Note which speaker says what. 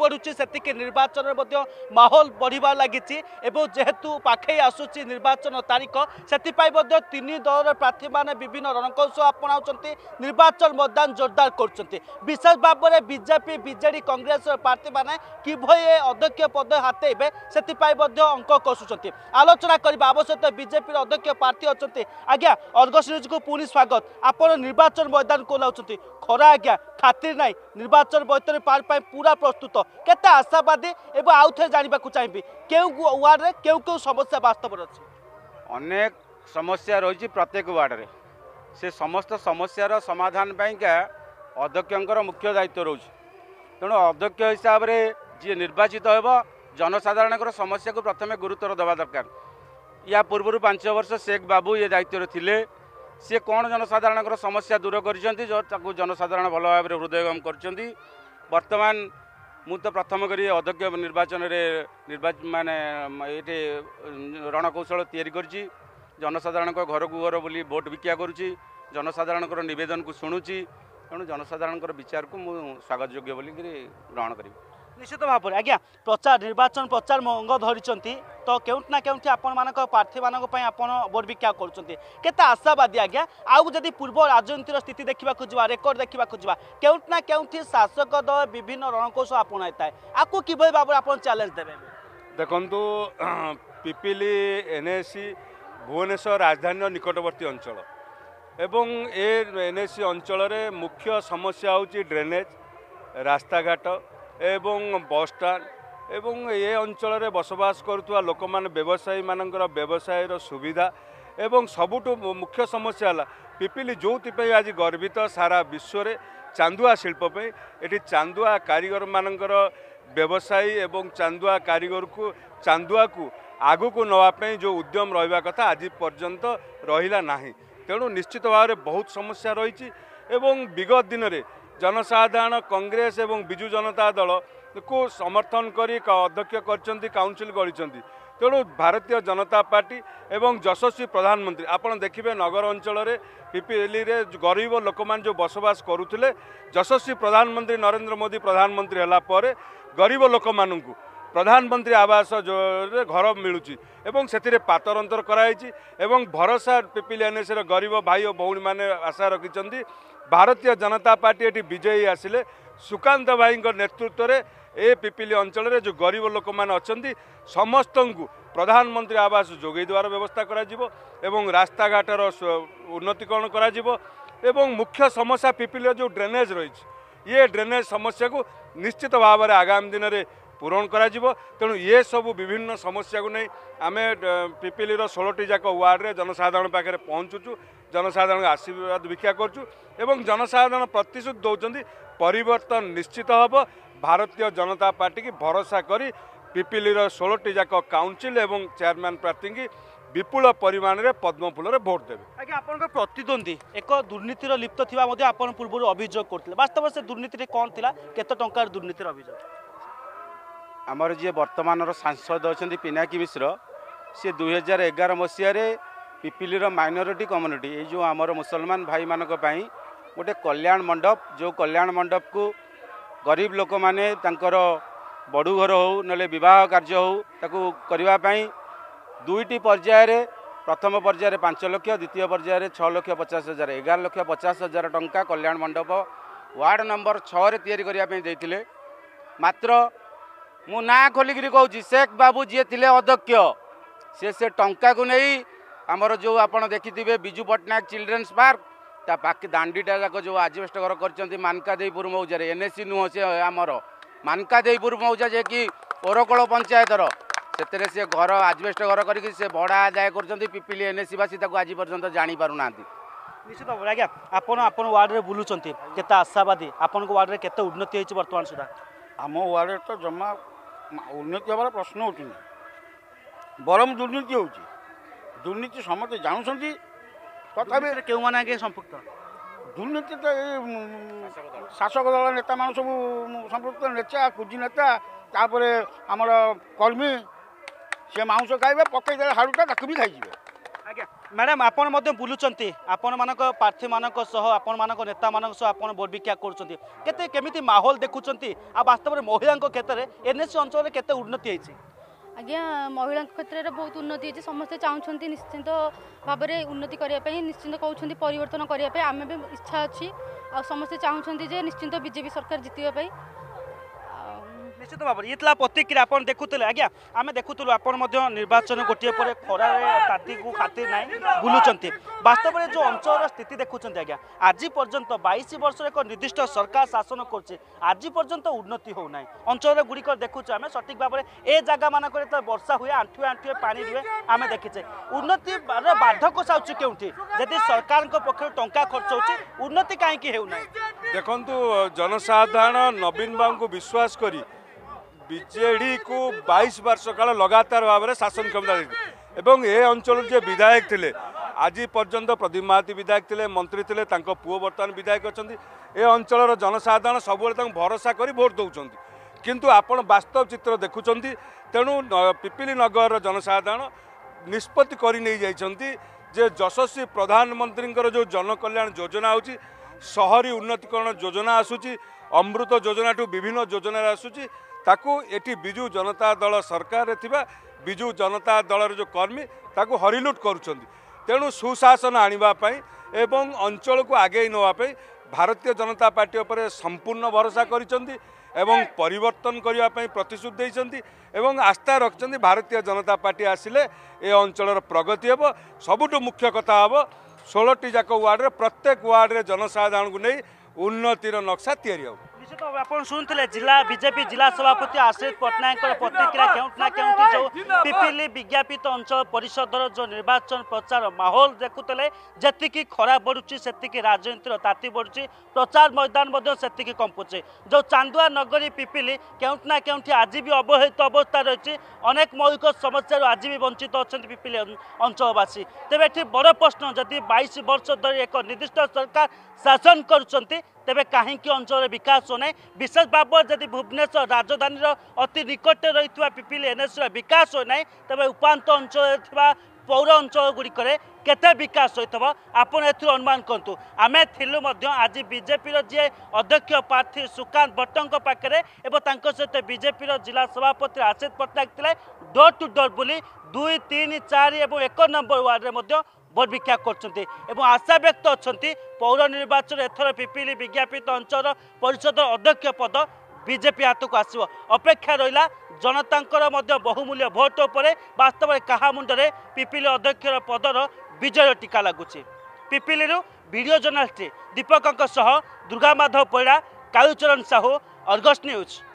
Speaker 1: বড়ুছি সেটিকে নির্বাচনের মধ্যে মাহল বড়া লাগিছি এবং যেহেতু পাখেই আসুচি নির্বাচন তারিখ সেপাই মধ্যে তিন দলের প্রার্থী মানে বিভিন্ন রণকৌশল আপনাউছেন নির্বাচন মতদান জোরদার করছেন বিশেষ ভাবে বিজেপি বিজেডি কংগ্রেসর প্রার্থী মানে কিভাবে অধ্যক্ষ পদ হাতেবে সেপাই মধ্যে অঙ্ক কষুচ্ছেন আলোচনা করা আবশ্যক বিজেপি অধ্যক্ষ প্রার্থী অনেক আজ্ঞা অর্গস নিউজকে পুঁ স্বাগত আপনার নির্বাচন ময়দানকে ওলাউছেন খরা আজ্ঞা খাতির নাই নির্বাচন বৈতরণী পার পুরা প্রস্তুত କେତେ ଆଶାବାଦୀ ଏବଂ ଆଉଥରେ ଜାଣିବାକୁ ଚାହିଁବି କେଉଁ ୱାର୍ଡ଼ରେ କେଉଁ କେଉଁ ସମସ୍ୟା ବାସ୍ତବରେ ଅଛି
Speaker 2: ଅନେକ ସମସ୍ୟା ରହିଛି ପ୍ରତ୍ୟେକ ୱାର୍ଡ଼ରେ ସେ ସମସ୍ତ ସମସ୍ୟାର ସମାଧାନ ପାଇଁକା ଅଧ୍ୟକ୍ଷଙ୍କର ମୁଖ୍ୟ ଦାୟିତ୍ୱ ରହୁଛି ତେଣୁ ଅଧ୍ୟକ୍ଷ ହିସାବରେ ଯିଏ ନିର୍ବାଚିତ ହେବ ଜନସାଧାରଣଙ୍କର ସମସ୍ୟାକୁ ପ୍ରଥମେ ଗୁରୁତ୍ୱର ଦେବା ଦରକାର ୟା ପୂର୍ବରୁ ପାଞ୍ଚ ବର୍ଷ ଶେଖ୍ ବାବୁ ଏ ଦାୟିତ୍ୱରେ ଥିଲେ ସିଏ କ'ଣ ଜନସାଧାରଣଙ୍କର ସମସ୍ୟା ଦୂର କରିଛନ୍ତି ତାକୁ ଜନସାଧାରଣ ଭଲ ଭାବରେ ହୃଦୟଙ୍ଗମ କରିଛନ୍ତି ବର୍ତ୍ତମାନ ମୁଁ ତ ପ୍ରଥମ କରି ଅଧ୍ୟକ୍ଷ ନିର୍ବାଚନରେ ନିର୍ବାଚନ ମାନେ ଏଇଠି ରଣକୌଶଳ ତିଆରି କରିଛି ଜନସାଧାରଣଙ୍କ ଘରକୁ ଘର ବୋଲି ଭୋଟ୍ ବିକ୍ଷା କରୁଛି ଜନସାଧାରଣଙ୍କର ନିବେଦନକୁ ଶୁଣୁଛି ତେଣୁ ଜନସାଧାରଣଙ୍କର ବିଚାରକୁ ମୁଁ ସ୍ୱାଗତଯୋଗ୍ୟ ବୋଲିକିରି ଗ୍ରହଣ କରିବି
Speaker 1: ନିଶ୍ଚିତ ଭାବରେ ଆଜ୍ଞା ପ୍ରଚାର ନିର୍ବାଚନ ପ୍ରଚାର ମଙ୍ଗ ଧରିଛନ୍ତି ତ କେଉଁଠି ନା କେଉଁଠି ଆପଣମାନଙ୍କ ପ୍ରାର୍ଥୀମାନଙ୍କ ପାଇଁ ଆପଣ ବର୍ବିକା କରୁଛନ୍ତି କେତେ ଆଶାବାଦୀ ଆଜ୍ଞା ଆଉ ଯଦି ପୂର୍ବ ରାଜନୀତିର ସ୍ଥିତି ଦେଖିବାକୁ ଯିବା ରେକର୍ଡ ଦେଖିବାକୁ ଯିବା କେଉଁଠି ନା କେଉଁଠି ଶାସକ ଦଳ ବିଭିନ୍ନ ରଣକୌଶଳ ଆପଣାଇଥାଏ ଆକୁ କିଭଳି ଭାବରେ ଆପଣ ଚ୍ୟାଲେଞ୍ଜ ଦେବେ
Speaker 3: ଦେଖନ୍ତୁ ପିପିଲି ଏନ୍ଏସି ଭୁବନେଶ୍ୱର ରାଜଧାନୀର ନିକଟବର୍ତ୍ତୀ ଅଞ୍ଚଳ ଏବଂ ଏ ଏନ୍ଏସି ଅଞ୍ଚଳରେ ମୁଖ୍ୟ ସମସ୍ୟା ହେଉଛି ଡ୍ରେନେଜ୍ ରାସ୍ତାଘାଟ ଏବଂ ବସ୍ଷ୍ଟାଣ୍ଡ ଏବଂ ଏ ଅଞ୍ଚଳରେ ବସବାସ କରୁଥିବା ଲୋକମାନେ ବ୍ୟବସାୟୀମାନଙ୍କର ବ୍ୟବସାୟର ସୁବିଧା ଏବଂ ସବୁଠୁ ମୁଖ୍ୟ ସମସ୍ୟା ହେଲା ପିପିଲି ଯେଉଁଥିପାଇଁ ଆଜି ଗର୍ବିତ ସାରା ବିଶ୍ୱରେ ଚାନ୍ଦୁଆ ଶିଳ୍ପ ପାଇଁ ଏଠି ଚାନ୍ଦୁଆ କାରିଗରମାନଙ୍କର ବ୍ୟବସାୟୀ ଏବଂ ଚାନ୍ଦୁଆ କାରିଗରକୁ ଚାନ୍ଦୁଆକୁ ଆଗକୁ ନେବା ପାଇଁ ଯେଉଁ ଉଦ୍ୟମ ରହିବା କଥା ଆଜି ପର୍ଯ୍ୟନ୍ତ ରହିଲା ନାହିଁ ତେଣୁ ନିଶ୍ଚିତ ଭାବରେ ବହୁତ ସମସ୍ୟା ରହିଛି ଏବଂ ବିଗତ ଦିନରେ ଜନସାଧାରଣ କଂଗ୍ରେସ ଏବଂ ବିଜୁ ଜନତା ଦଳକୁ ସମର୍ଥନ କରି ଅଧ୍ୟକ୍ଷ କରିଛନ୍ତି କାଉନସିଲ୍ କରିଛନ୍ତି ତେଣୁ ଭାରତୀୟ ଜନତା ପାର୍ଟି ଏବଂ ଯଶସ୍ୱୀ ପ୍ରଧାନମନ୍ତ୍ରୀ ଆପଣ ଦେଖିବେ ନଗର ଅଞ୍ଚଳରେ ପିପିଏଲିରେ ଗରିବ ଲୋକମାନେ ଯେଉଁ ବସବାସ କରୁଥିଲେ ଯଶସ୍ୱୀ ପ୍ରଧାନମନ୍ତ୍ରୀ ନରେନ୍ଦ୍ର ମୋଦି ପ୍ରଧାନମନ୍ତ୍ରୀ ହେଲା ପରେ ଗରିବ ଲୋକମାନଙ୍କୁ ପ୍ରଧାନମନ୍ତ୍ରୀ ଆବାସ ଯୋଜନାରେ ଘର ମିଳୁଛି ଏବଂ ସେଥିରେ ପାତରନ୍ତର କରାଯାଇଛି ଏବଂ ଭରସା ପିପିଲି ଏନ୍ଏସ୍ର ଗରିବ ଭାଇ ଓ ଭଉଣୀମାନେ ଆଶା ରଖିଛନ୍ତି ଭାରତୀୟ ଜନତା ପାର୍ଟି ଏଠି ବିଜୟୀ ଆସିଲେ ସୁକାନ୍ତ ଭାଇଙ୍କ ନେତୃତ୍ୱରେ ଏ ପିପିଲି ଅଞ୍ଚଳରେ ଯେଉଁ ଗରିବ ଲୋକମାନେ ଅଛନ୍ତି ସମସ୍ତଙ୍କୁ ପ୍ରଧାନମନ୍ତ୍ରୀ ଆବାସ ଯୋଗାଇ ଦେବାର ବ୍ୟବସ୍ଥା କରାଯିବ ଏବଂ ରାସ୍ତାଘାଟର ଉନ୍ନତିକରଣ କରାଯିବ ଏବଂ ମୁଖ୍ୟ ସମସ୍ୟା ପିପିଲିର ଯେଉଁ ଡ୍ରେନେଜ୍ ରହିଛି ଇଏ ଡ୍ରେନେଜ୍ ସମସ୍ୟାକୁ ନିଶ୍ଚିତ ଭାବରେ ଆଗାମୀ ଦିନରେ ପୂରଣ କରାଯିବ ତେଣୁ ଇଏ ସବୁ ବିଭିନ୍ନ ସମସ୍ୟାକୁ ନେଇ ଆମେ ପିପିଲିର ଷୋହଳଟି ଯାକ ୱାର୍ଡ଼ରେ ଜନସାଧାରଣ ପାଖରେ ପହଞ୍ଚୁଛୁ জনসাধারণ আশীর্বাদ ভিক্ষা করছু এবং জনসাধারণ প্রতিশ্রুতি দৌঁচ পরিবর্তন নিশ্চিত হব ভারতীয় জনতা পার্টি কি ভরসা করে পিপিলির ষোলটি যাক কাউন্সিল এবং চেয়ারম্যান প্রার্থীকে বিপুল পরিমাণের পদ্মফুলের ভোট
Speaker 1: দেবে আজ্ঞা আপনার প্রতিদ্বন্দ্বী এক দুর্নীতির লিপ্ত থাকা মধ্যে আপনার পূর্ব অভিযোগ করলে বাস্তব সে দুর্নীতিটি কম লা কত টাকার দুর্নীতির
Speaker 2: অভিযোগ আমার যে বর্তমানর সাংসদ অনেক পিনাকি মিশ্র সে দুই হাজার এগারো মশিয়ায় ପିପିଲିର ମାଇନରିଟି କମ୍ୟୁନିଟି ଏଇ ଯେଉଁ ଆମର ମୁସଲମାନ ଭାଇମାନଙ୍କ ପାଇଁ ଗୋଟେ କଲ୍ୟାଣ ମଣ୍ଡପ ଯେଉଁ କଲ୍ୟାଣ ମଣ୍ଡପକୁ ଗରିବ ଲୋକମାନେ ତାଙ୍କର ବଡ଼ୁଘର ହେଉ ନହେଲେ ବିବାହ କାର୍ଯ୍ୟ ହେଉ ତାକୁ କରିବା ପାଇଁ ଦୁଇଟି ପର୍ଯ୍ୟାୟରେ ପ୍ରଥମ ପର୍ଯ୍ୟାୟରେ ପାଞ୍ଚ ଲକ୍ଷ ଦ୍ୱିତୀୟ ପର୍ଯ୍ୟାୟରେ ଛଅ ଲକ୍ଷ ପଚାଶ ହଜାର ଏଗାର ଲକ୍ଷ ପଚାଶ ହଜାର ଟଙ୍କା କଲ୍ୟାଣ ମଣ୍ଡପ ୱାର୍ଡ଼ ନମ୍ବର ଛଅରେ ତିଆରି କରିବା ପାଇଁ ଦେଇଥିଲେ ମାତ୍ର ମୁଁ ନାଁ ଖୋଲିକିରି କହୁଛି ଶେଖ୍ ବାବୁ ଯିଏ ଥିଲେ ଅଧ୍ୟକ୍ଷ ସେ ସେ ଟଙ୍କାକୁ ନେଇ ଆମର ଯେଉଁ ଆପଣ ଦେଖିଥିବେ ବିଜୁ ପଟ୍ଟନାୟକ ଚିଲଡ୍ରେନ୍ସ ପାର୍କ ତା ପାଖି ଦାଣ୍ଡିଟା ଯାକ ଯେଉଁ ଆଜବେଷ୍ଟ ଘର କରିଛନ୍ତି ମାନକା ଦେଇପୁର ମୌଜାରେ ଏନ୍ଏସି ନୁହଁ ସେ ଆମର ମାନକା ଦେଇପୁର ମୌଜା ଯିଏକି ଓରକୋଳ ପଞ୍ଚାୟତର ସେଥିରେ ସେ ଘର ଆଜବେଷ୍ଟ ଘର କରିକି ସେ ଭଡ଼ା ଆଦାୟ କରୁଛନ୍ତି ପିପିଲି ଏନ୍ଏସି ବାସୀ ତାକୁ ଆଜି ପର୍ଯ୍ୟନ୍ତ ଜାଣିପାରୁନାହାନ୍ତି
Speaker 1: ନିଶ୍ଚିତ ଭାବରେ ଆଜ୍ଞା ଆପଣ ଆପଣ ୱାର୍ଡ଼ରେ ବୁଲୁଛନ୍ତି କେତେ ଆଶାବାଦୀ ଆପଣଙ୍କ ୱାର୍ଡ଼ରେ କେତେ ଉନ୍ନତି ହେଇଛି ବର୍ତ୍ତମାନ ସୁଦ୍ଧା
Speaker 4: ଆମ ୱାର୍ଡ଼ରେ ତ ଜମା ଉନ୍ନତି ହେବାର ପ୍ରଶ୍ନ ଉଠୁନି ବରଂ ଦୁର୍ନୀତି ହେଉଛି দুর্নীতি ସମସ୍ତେ তথাপি কেউ
Speaker 1: মানে আগে সম্পৃক্ত দুর্নীতি
Speaker 4: তো এই শাসক দল নেতা মানে সব সম্পৃক্ত নেতা কুজি নেতা তারপরে আমার কর্মী সে মাংস খাইবে পকাই দেবে হাড়ুটা তাকে বি খাইবে ম্যাডাম
Speaker 1: আপন মধ্যে বুলুচন্তি আপন মানক প্রার্থী মানক সহ আপন মানক নেতা মানক সহ আপন বর্বিকা করছেন কেতে কেমিতি মাহল দেখুচন্তি আ বাস্তবরে মহিলাঙ্ক ক্ষেত্রে এনএসসি অঞ্চলে কেতে উন্নতি হয়েছে
Speaker 5: ଆଜ୍ଞା ମହିଳାଙ୍କ କ୍ଷେତ୍ରରେ ବହୁତ ଉନ୍ନତି ହେଇଛି ସମସ୍ତେ ଚାହୁଁଛନ୍ତି ନିଶ୍ଚିନ୍ତ ଭାବରେ ଉନ୍ନତି କରିବା ପାଇଁ ନିଶ୍ଚିନ୍ତ କହୁଛନ୍ତି ପରିବର୍ତ୍ତନ କରିବା ପାଇଁ ଆମେ ବି ଇଚ୍ଛା ଅଛି ଆଉ ସମସ୍ତେ ଚାହୁଁଛନ୍ତି ଯେ ନିଶ୍ଚିନ୍ତ ବିଜେପି ସରକାର ଜିତିବା ପାଇଁ
Speaker 1: নিশ্চিত ভাবে ইতলা প্রতিক্রিয়া আপনার দেখুলে আজ্ঞা আমি দেখুলু আপনার নির্বাচন গোটিয়ে পরে খরার তাঁতিকু খাতি না বুলুচার বাস্তবের যে অঞ্চলর স্থিতি দেখুছেন আজ্ঞা আজ পর্যন্ত বাইশ বর্ষের এক নির্দিষ্ট সরকার শাসন করছে আজ পর্যন্ত উন্নতি হো না অঞ্চল গুড়িক দেখুছু আমি সঠিক ভাবে এ জায়গা মানকরে বর্ষা হুয়ে আঁঠু আঁঠু পা রুয়ে আমি দেখিছে উন্নতি বাধক সাউছি কেউঠি যদি সরকার পক্ষ টঙ্কা খরচ হচ্ছে উন্নতি কী হেউ না
Speaker 3: দেখুন জনসাধারণ নবীন বাবু বিশ্বাস করে ବିଜେଡ଼ିକୁ ବାଇଶ ବର୍ଷ କାଳ ଲଗାତାର ଭାବରେ ଶାସନ କ୍ଷମତା ଦେଇଥିଲେ ଏବଂ ଏ ଅଞ୍ଚଳରୁ ଯିଏ ବିଧାୟକ ଥିଲେ ଆଜି ପର୍ଯ୍ୟନ୍ତ ପ୍ରଦୀପ ମହାତି ବିଧାୟକ ଥିଲେ ମନ୍ତ୍ରୀ ଥିଲେ ତାଙ୍କ ପୁଅ ବର୍ତ୍ତମାନ ବିଧାୟକ ଅଛନ୍ତି ଏ ଅଞ୍ଚଳର ଜନସାଧାରଣ ସବୁବେଳେ ତାଙ୍କୁ ଭରସା କରି ଭୋଟ୍ ଦେଉଛନ୍ତି କିନ୍ତୁ ଆପଣ ବାସ୍ତବ ଚିତ୍ର ଦେଖୁଛନ୍ତି ତେଣୁ ପିପିଲି ନଗରର ଜନସାଧାରଣ ନିଷ୍ପତ୍ତି କରି ନେଇଯାଇଛନ୍ତି ଯେ ଯଶସ୍ୱୀ ପ୍ରଧାନମନ୍ତ୍ରୀଙ୍କର ଯେଉଁ ଜନକଲ୍ୟାଣ ଯୋଜନା ଆସୁଛି ସହରୀ ଉନ୍ନତିକରଣ ଯୋଜନା ଆସୁଛି ଅମୃତ ଯୋଜନାଠୁ ବିଭିନ୍ନ ଯୋଜନାରେ ଆସୁଛି ତାକୁ ଏଠି ବିଜୁ ଜନତା ଦଳ ସରକାରରେ ଥିବା ବିଜୁ ଜନତା ଦଳର ଯେଉଁ କର୍ମୀ ତାକୁ ହରିଲୁଟ୍ କରୁଛନ୍ତି ତେଣୁ ସୁଶାସନ ଆଣିବା ପାଇଁ ଏବଂ ଅଞ୍ଚଳକୁ ଆଗେଇ ନେବା ପାଇଁ ଭାରତୀୟ ଜନତା ପାର୍ଟି ଉପରେ ସମ୍ପୂର୍ଣ୍ଣ ଭରସା କରିଛନ୍ତି ଏବଂ ପରିବର୍ତ୍ତନ କରିବା ପାଇଁ ପ୍ରତିଶ୍ରୁତି ଦେଇଛନ୍ତି ଏବଂ ଆସ୍ଥା ରଖିଛନ୍ତି ଭାରତୀୟ ଜନତା ପାର୍ଟି ଆସିଲେ ଏ ଅଞ୍ଚଳର ପ୍ରଗତି ହେବ ସବୁଠୁ ମୁଖ୍ୟ କଥା ହେବ ଷୋହଳଟି ଯାକ ୱାର୍ଡ଼ରେ ପ୍ରତ୍ୟେକ ୱାର୍ଡ଼ରେ ଜନସାଧାରଣଙ୍କୁ ନେଇ ଉନ୍ନତିର ନକ୍ସା ତିଆରି ହେବ
Speaker 1: ନିଶ୍ଚିତ ଭାବେ ଆପଣ ଶୁଣୁଥିଲେ ଜିଲ୍ଲା ବିଜେପି ଜିଲ୍ଲା ସଭାପତି ଆଶ୍ରିତ ପଟ୍ଟନାୟକଙ୍କର ପ୍ରତିକ୍ରିୟା କେଉଁଠି ନା କେଉଁଠି ଯେଉଁ ପିପିଲି ବିଜ୍ଞାପିତ ଅଞ୍ଚଳ ପରିଷଦର ଯେଉଁ ନିର୍ବାଚନ ପ୍ରଚାର ମାହୋଲ ଦେଖୁଥିଲେ ଯେତିକି ଖରା ବଢ଼ୁଛି ସେତିକି ରାଜନୀତିର ତାତି ବଢ଼ୁଛି ପ୍ରଚାର ମୈଦାନ ମଧ୍ୟ ସେତିକି କମ୍ପୁଛି ଯେଉଁ ଚାନ୍ଦୁଆ ନଗରୀ ପିପିଲି କେଉଁଠି ନା କେଉଁଠି ଆଜି ବି ଅବହେଳିତ ଅବସ୍ଥା ରହିଛି ଅନେକ ମୌଳିକ ସମସ୍ୟାରୁ ଆଜି ବି ବଞ୍ଚିତ ଅଛନ୍ତି ପିପିଲି ଅଞ୍ଚଳବାସୀ ତେବେ ଏଠି ବଡ଼ ପ୍ରଶ୍ନ ଯଦି ବାଇଶ ବର୍ଷ ଧରି ଏକ ନିର୍ଦ୍ଦିଷ୍ଟ ସରକାର ଶାସନ କରୁଛନ୍ତି তেবে কাহিকি অঞ্চলের বিকাশ না বিশেষ ভাবে যদি ভুবনেশ্বর রাজধানীর অতি নিকটে রয়েছে পিপিলি এনএসর বিকাশ হয়ে না তবে উপাত অঞ্চলে পৌর অঞ্চলগুড়িকরে কেতে বিকাশ হয়ে থাক আপনার এর অনুমান করতু আমি থিলু মধ্য আজ বিজেপির যে অধ্যক্ষ প্রার্থী সুকান্ত ভট্ট পাখে এবং তাঁর সহ বিজেপির জেলা সভাপতি আশিত পট্টনাক লে ডোর টু ডোর বুলি দুই তিন চারি এবং এক নম্বর ওয়ার্ডে ଭୋଟ ଭିକ୍ଷା କରୁଛନ୍ତି ଏବଂ ଆଶାବ୍ୟକ୍ତ ଅଛନ୍ତି ପୌର ନିର୍ବାଚନ ଏଥର ପିପିଲି ବିଜ୍ଞାପିତ ଅଞ୍ଚଳ ପରିଷଦ ଅଧ୍ୟକ୍ଷ ପଦ ବିଜେପି ହାତକୁ ଆସିବ ଅପେକ୍ଷା ରହିଲା ଜନତାଙ୍କର ମଧ୍ୟ ବହୁମୂଲ୍ୟ ଭୋଟ ଉପରେ ବାସ୍ତବରେ କାହା ମୁଣ୍ଡରେ ପିପିଲି ଅଧ୍ୟକ୍ଷର ପଦର ବିଜୟ ଟିକା ଲାଗୁଛି ପିପିଲିରୁ ଭିଡ଼ିଓ ଜର୍ଣ୍ଣାଲିଷ୍ଟ ଦୀପକଙ୍କ ସହ ଦୁର୍ଗାମାଧବ ପରିଡ଼ା କାଳୁଚରଣ ସାହୁ ଅର୍ଗସ୍ ନ୍ୟୁଜ୍